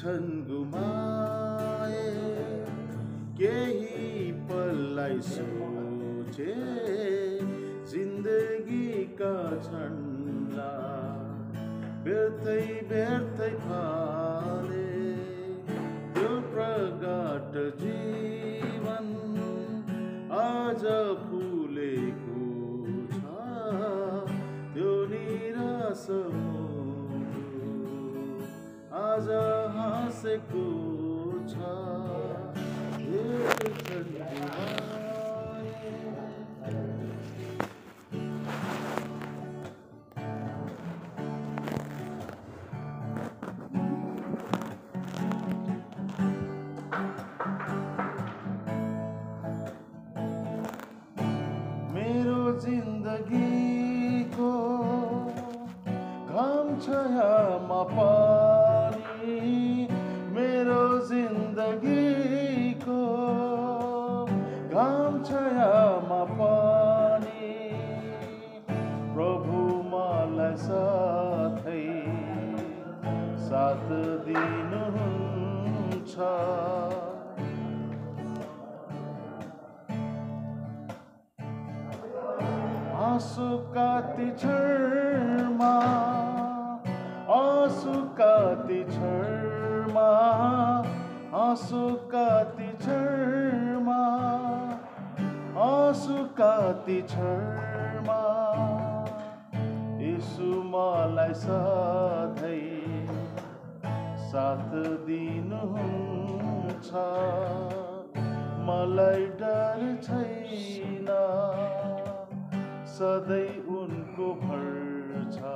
छन् गुमाए केही पललाई सोचे जिन्दगीका झन्डा व्यर्थै व्यर्थै फाले त्यो प्रगाट जीवन आज फुलेको छ। त्यो निराश आज हाँसेको छ। जिन्दगीको घाम छायामा पानी। मेरो जिन्दगीको घाम छायामा पानी। प्रभु मलाई साथै साथ दिनुहुन्छ। आँसु काति छरमा आँसु काति छरमा आँसु काति छरमा आँसु काति छरमा यीशु मलाई सधैँ साथ दिनुहुन्छ मलाई डर छैन। सधैँ उनको भर छ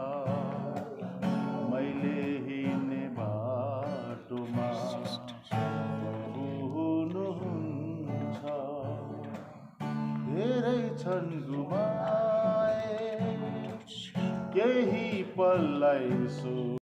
मैले हिँड्ने बाटोमा हुनुहुन्छ। धेरै छन् गुमाए केही पललाई सो